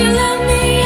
you love me.